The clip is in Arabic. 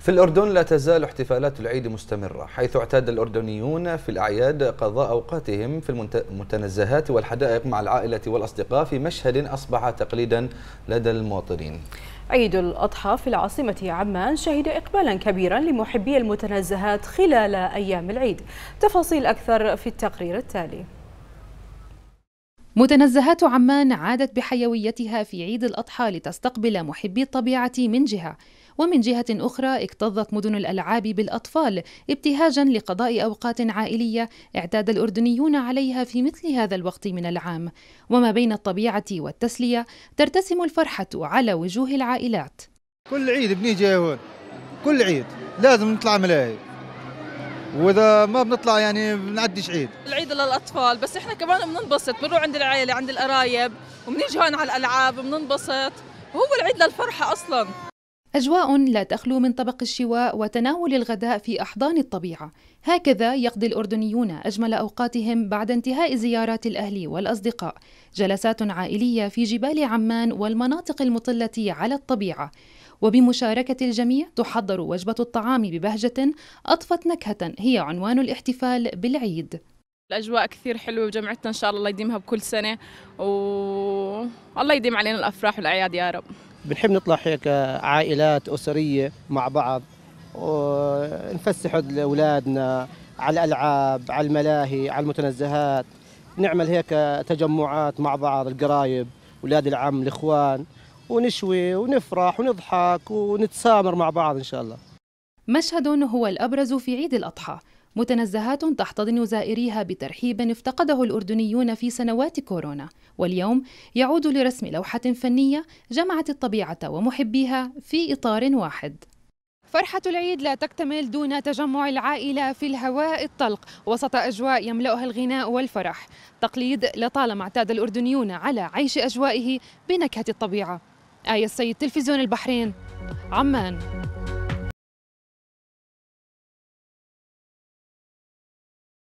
في الأردن لا تزال احتفالات العيد مستمرة حيث اعتاد الأردنيون في الأعياد قضاء أوقاتهم في المتنزهات والحدائق مع العائلة والأصدقاء في مشهد أصبح تقليدا لدى المواطنين. عيد الأضحى في العاصمة عمان شهد إقبالا كبيرا لمحبي المتنزهات خلال أيام العيد. تفاصيل أكثر في التقرير التالي. متنزهات عمان عادت بحيويتها في عيد الأضحى لتستقبل محبي الطبيعة من جهة. ومن جهة أخرى اكتظت مدن الألعاب بالأطفال ابتهاجا لقضاء أوقات عائلية اعتاد الأردنيون عليها في مثل هذا الوقت من العام. وما بين الطبيعة والتسلية ترتسم الفرحة على وجوه العائلات. كل عيد بنيجي هون. كل عيد. لازم نطلع ملاهي. وإذا ما بنطلع يعني بنعديش عيد العيد للأطفال بس إحنا كمان بننبسط بنروح عند العائله عند القرايب وبنيجي هون على الألعاب بننبسط. وهو العيد للفرحة أصلا. أجواء لا تخلو من طبق الشواء وتناول الغداء في أحضان الطبيعة. هكذا يقضي الأردنيون أجمل أوقاتهم بعد انتهاء زيارات الأهل والأصدقاء. جلسات عائلية في جبال عمان والمناطق المطلة على الطبيعة. وبمشاركة الجميع تحضر وجبة الطعام ببهجة أضفت نكهة هي عنوان الاحتفال بالعيد. الأجواء كثير حلوة وجمعتنا إن شاء الله الله يديمها بكل سنة والله يديم علينا الأفراح والأعياد يا رب. بنحب نطلع هيك عائلات أسرية مع بعض ونفسح لأولادنا على الألعاب على الملاهي على المتنزهات. نعمل هيك تجمعات مع بعض القرايب أولاد العم الإخوان. ونشوي ونفرح ونضحك ونتسامر مع بعض إن شاء الله. مشهد هو الأبرز في عيد الأضحى. متنزهات تحتضن زائريها بترحيب افتقده الأردنيون في سنوات كورونا. واليوم يعود لرسم لوحة فنية جمعت الطبيعة ومحبيها في إطار واحد. فرحة العيد لا تكتمل دون تجمع العائلة في الهواء الطلق. وسط أجواء يملأها الغناء والفرح. تقليد لطالما اعتاد الأردنيون على عيش أجوائه بنكهة الطبيعة. آية السيد تلفزيون البحرين. عمان.